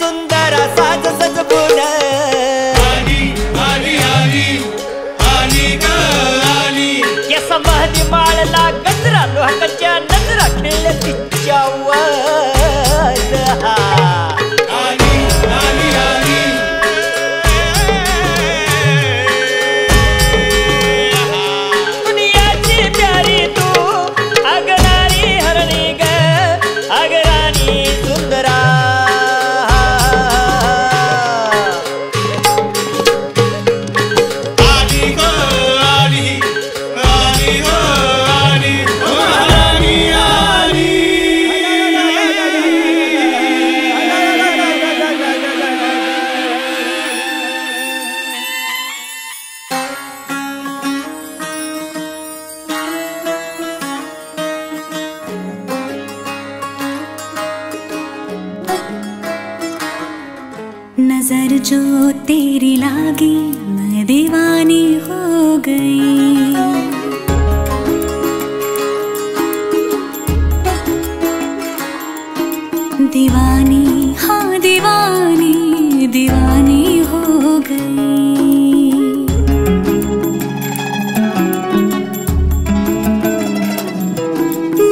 सुंदर साज सज नज़र जो तेरी लागी, मैं दीवानी हो गई। दीवानी हाँ दीवानी दीवानी हो गई।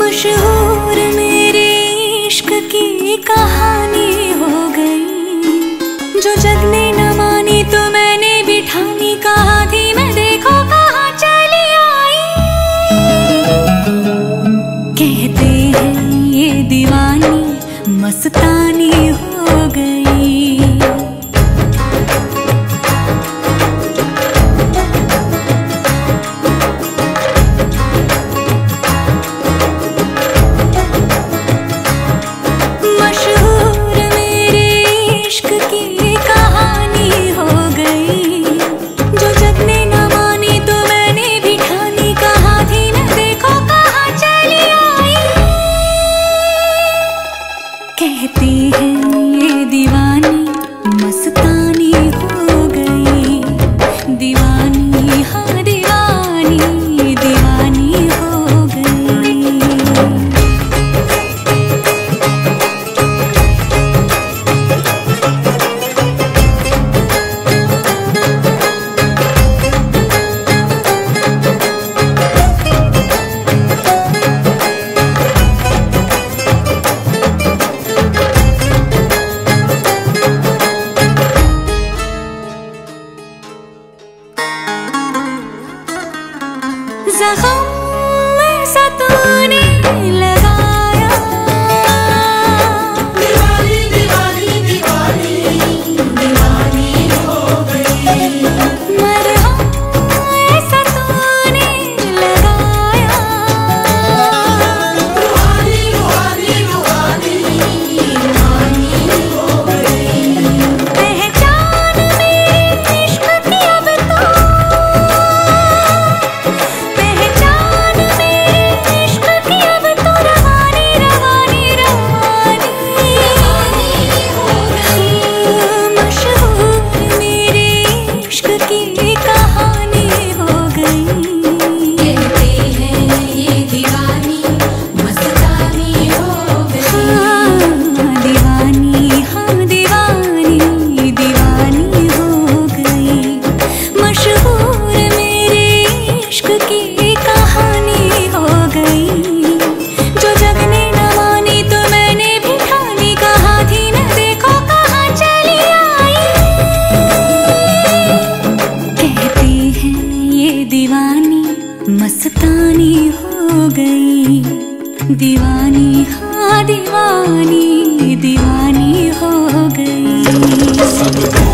मशहूर मेरे इश्क की कहा スター在后。दीवानी हाँ दीवानी दीवानी हो गई।